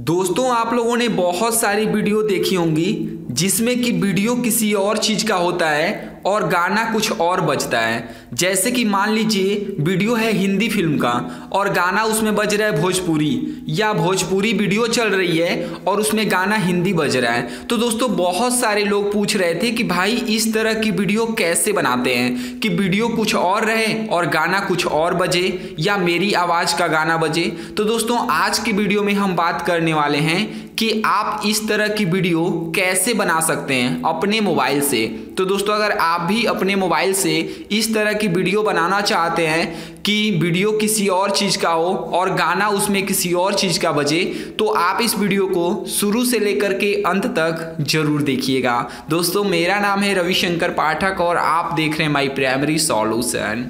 दोस्तों आप लोगों ने बहुत सारी वीडियो देखी होंगी। जिसमें कि वीडियो किसी और चीज़ का होता है और गाना कुछ और बजता है। जैसे कि मान लीजिए, वीडियो है हिंदी फ़िल्म का और गाना उसमें बज रहा है भोजपुरी, या भोजपुरी वीडियो चल रही है और उसमें गाना हिंदी बज रहा है। तो दोस्तों, बहुत सारे लोग पूछ रहे थे कि भाई, इस तरह की वीडियो कैसे बनाते हैं? कि वीडियो कुछ और रहे और गाना कुछ और बजे, या मेरी आवाज़ का गाना बजे? तो दोस्तों, आज की वीडियो में हम बात करने वाले हैं कि आप इस तरह की वीडियो कैसे बना सकते हैं अपने मोबाइल से। तो दोस्तों, अगर आप भी अपने मोबाइल से इस तरह की वीडियो बनाना चाहते हैं कि वीडियो किसी और चीज़ का हो और गाना उसमें किसी और चीज़ का बजे तो आप इस वीडियो को शुरू से लेकर के अंत तक ज़रूर देखिएगा। दोस्तों, मेरा नाम है रविशंकर पाठक और आप देख रहे हैं माई प्राइमरी सॉल्यूशन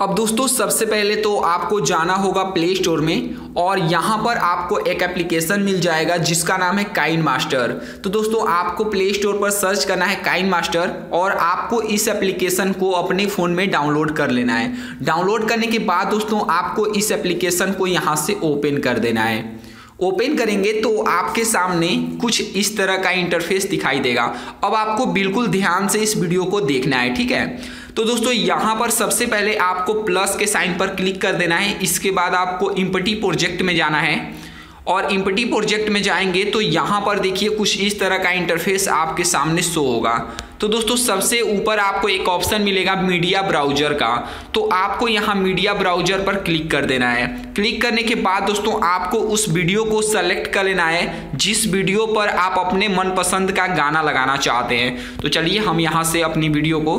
अब दोस्तों, सबसे पहले तो आपको जाना होगा प्ले स्टोर में और यहाँ पर आपको एक एप्लीकेशन मिल जाएगा जिसका नाम है काइन मास्टर तो दोस्तों, आपको प्ले स्टोर पर सर्च करना है काइन मास्टर और आपको इस एप्लीकेशन को अपने फ़ोन में डाउनलोड कर लेना है। डाउनलोड करने के बाद दोस्तों, आपको इस एप्लीकेशन को यहाँ से ओपन कर देना है। ओपन करेंगे तो आपके सामने कुछ इस तरह का इंटरफेस दिखाई देगा। अब आपको बिल्कुल ध्यान से इस वीडियो को देखना है, ठीक है? तो दोस्तों, यहाँ पर सबसे पहले आपको प्लस के साइन पर क्लिक कर देना है। इसके बाद आपको इम्पटी प्रोजेक्ट में जाना है। और इम्पटी प्रोजेक्ट में जाएँगे तो यहाँ पर देखिए कुछ इस तरह का इंटरफेस आपके सामने शो होगा। तो दोस्तों, सबसे ऊपर आपको एक ऑप्शन मिलेगा मीडिया ब्राउज़र का। तो आपको यहाँ मीडिया ब्राउज़र पर क्लिक कर देना है। क्लिक करने के बाद दोस्तों, आपको उस वीडियो को सेलेक्ट कर लेना है, जिस वीडियो पर आप अपने मनपसंद का गाना लगाना चाहते हैं। तो चलिए हम यहाँ से अपनी वीडियो को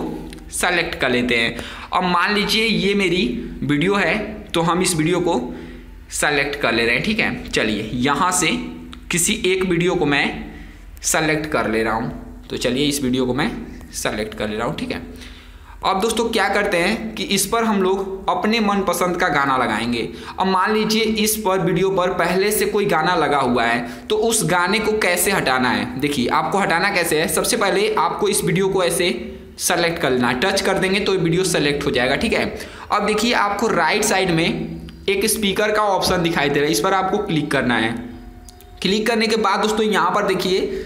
सेलेक्ट कर लेते हैं। अब मान लीजिए ये मेरी वीडियो है तो हम इस वीडियो को सेलेक्ट कर ले रहे हैं, ठीक है? चलिए, यहाँ से किसी एक वीडियो को मैं सेलेक्ट कर ले रहा हूँ। तो चलिए, इस वीडियो को मैं सेलेक्ट कर ले रहा हूँ, ठीक है? अब दोस्तों, क्या करते हैं कि इस पर हम लोग अपने मनपसंद का गाना लगाएँगे। अब मान लीजिए इस पर वीडियो पर पहले से कोई गाना लगा हुआ है तो उस गाने को कैसे हटाना है? देखिए, आपको हटाना कैसे है? सबसे पहले आपको इस वीडियो को ऐसे सेलेक्ट कर लेना। टच कर देंगे तो वीडियो सेलेक्ट हो जाएगा, ठीक है? अब देखिए, आपको राइट साइड में एक स्पीकर का ऑप्शन दिखाई दे रहा है। इस पर आपको क्लिक करना है। क्लिक करने के बाद दोस्तों, यहाँ पर देखिए,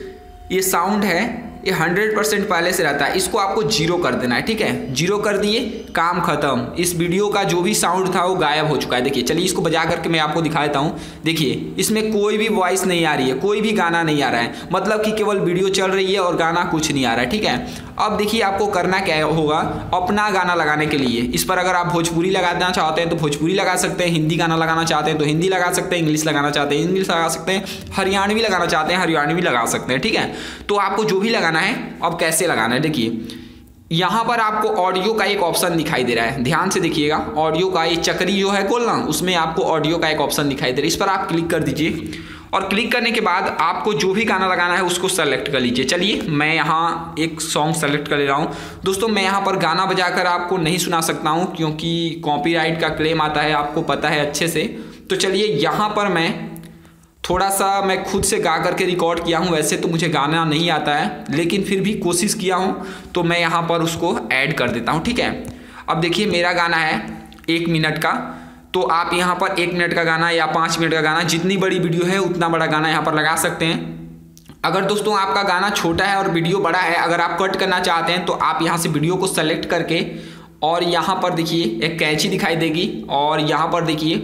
ये साउंड है, ये हंड्रेड परसेंट पहले से रहता है। इसको आपको ज़ीरो कर देना है, ठीक है? ज़ीरो कर दिए काम खत्म। इस वीडियो का जो भी साउंड था वो गायब हो चुका है। देखिए, चलिए इसको बजा करके मैं आपको दिखा देता हूँ। देखिए, इसमें कोई भी वॉइस नहीं आ रही है, कोई भी गाना नहीं आ रहा है। मतलब कि केवल वीडियो चल रही है और गाना कुछ नहीं आ रहा है, ठीक है? अब देखिए आपको करना क्या होगा अपना गाना लगाने के लिए। इस पर अगर आप भोजपुरी लगाना चाहते हैं तो भोजपुरी लगा सकते हैं, हिंदी गाना लगाना चाहते हैं तो हिंदी लगा सकते हैं, इंग्लिश लगाना चाहते हैं, इंग्लिश लगा सकते हैं, हरियाणवी लगाना चाहते हैं, हरियाणवी लगा सकते हैं, ठीक है? तो आपको जो भी लगाना है, अब कैसे लगाना है? देखिए यहाँ पर आपको ऑडियो का एक ऑप्शन दिखाई दे रहा है। ध्यान से देखिएगा ऑडियो का ये चक्री जो है खोलना, उसमें आपको ऑडियो का एक ऑप्शन दिखाई दे रहा है। इस पर आप क्लिक कर दीजिए और क्लिक करने के बाद आपको जो भी गाना लगाना है, उसको सेलेक्ट कर लीजिए। चलिए, मैं यहाँ एक सॉन्ग सेलेक्ट कर ले रहा हूँ। दोस्तों, मैं यहाँ पर गाना बजाकर आपको नहीं सुना सकता हूँ, क्योंकि कॉपीराइट का क्लेम आता है, आपको पता है अच्छे से। तो चलिए, यहाँ पर मैं थोड़ा सा मैं खुद से गा करके रिकॉर्ड किया हूँ, वैसे तो मुझे गाना नहीं आता है, लेकिन फिर भी कोशिश किया हूँ तो मैं यहाँ पर उसको ऐड कर देता हूँ, ठीक है? अब देखिए, मेरा गाना है एक मिनट का तो आप यहाँ पर एक मिनट का गाना या पाँच मिनट का गाना, जितनी बड़ी वीडियो है, उतना बड़ा गाना यहाँ पर लगा सकते हैं। अगर दोस्तों आपका गाना छोटा है और वीडियो बड़ा है, अगर आप कट करना चाहते हैं तो आप यहाँ से वीडियो को सेलेक्ट करके, और यहाँ पर देखिए, एक कैंची दिखाई देगी, और यहाँ पर देखिए,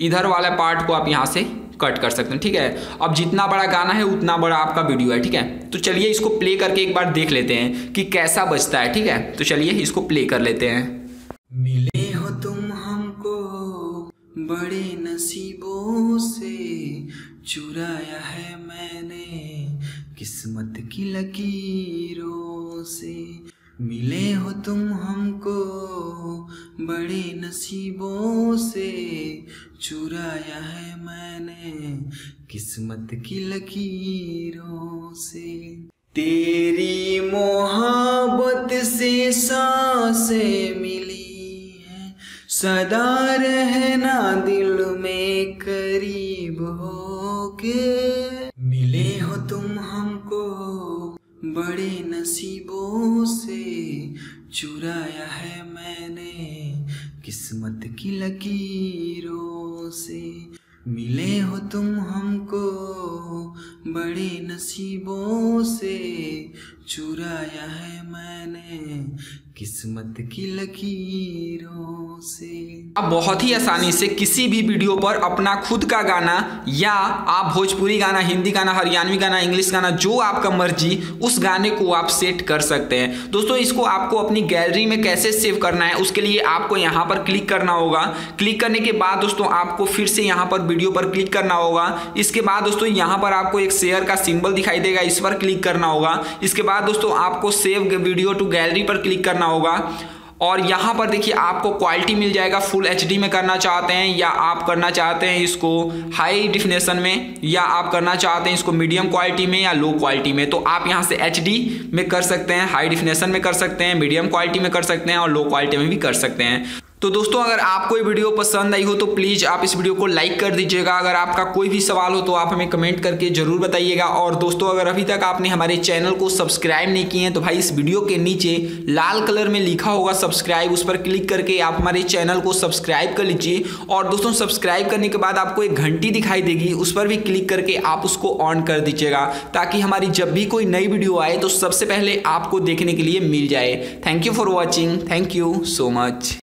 इधर वाला पार्ट को आप यहाँ से कट कर सकते हैं, ठीक है? अब जितना बड़ा गाना है, उतना बड़ा आपका वीडियो है, ठीक है? तो चलिए इसको प्ले करके एक बार देख लेते हैं कि कैसा बजता है, ठीक है? तो चलिए इसको प्ले कर लेते हैं। मिले हो तुम हमको बड़े नसीबों से, चुराया है मैंने किस्मत की लकीरों से। मिले हो तुम हमको बड़े नसीबों से चुराया है मैंने किस्मत की लकीरों से। तेरी मोहब्बत से साँसें मिली है। सदा रहना दिल में करीब होके। मिले हो तुम हमको बड़े नसीबों से। चुराया है मैंने किस्मत की लकीरों तुम हमको बड़े नसीबों से चुराया है मैंने। किस्मत की लकीरों से। आप बहुत ही आसानी से किसी भी वीडियो पर अपना खुद का गाना या आप भोजपुरी गाना, हिंदी गाना, हरियाणवी गाना, इंग्लिश गाना, जो आपका मर्ज़ी, उस गाने को आप सेट कर सकते हैं। दोस्तों, इसको आपको अपनी गैलरी में कैसे सेव करना है, उसके लिए आपको यहाँ पर क्लिक करना होगा। क्लिक करने के बाद दोस्तों, आपको फिर से यहाँ पर वीडियो पर क्लिक करना होगा। इसके बाद दोस्तों, यहाँ पर आपको एक शेयर का सिंबल दिखाई देगा, इस पर क्लिक करना होगा। इसके बाद दोस्तों, आपको सेव वीडियो टू गैलरी पर क्लिक करना होगा। और यहाँ पर देखिए, आपको क्वालिटी मिल जाएगा फुल एचडी में करना चाहते हैं या आप करना चाहते हैं इसको हाई डिफिनेशन में या आप करना चाहते हैं इसको मीडियम क्वालिटी में या लो क्वालिटी में तो आप यहाँ से एचडी में कर सकते हैं हाई डिफिनेशन में कर सकते हैं मीडियम क्वालिटी में कर सकते हैं और लो क्वालिटी में भी कर सकते हैं। तो दोस्तों, अगर आपको ये वीडियो पसंद आई हो तो प्लीज़ आप इस वीडियो को लाइक कर दीजिएगा। अगर आपका कोई भी सवाल हो तो आप हमें कमेंट करके ज़रूर बताइएगा। और दोस्तों, अगर अभी तक आपने हमारे चैनल को सब्सक्राइब नहीं किए हैं तो भाई इस वीडियो के नीचे लाल कलर में लिखा होगा सब्सक्राइब उस पर क्लिक करके आप हमारे चैनल को सब्सक्राइब कर लीजिए। और दोस्तों सब्सक्राइब करने के बाद आपको एक घंटी दिखाई देगी। उस पर भी क्लिक करके आप उसको ऑन कर दीजिएगा, ताकि हमारी जब भी कोई नई वीडियो आए तो सबसे पहले आपको देखने के लिए मिल जाए। Thank you for watching thank you so much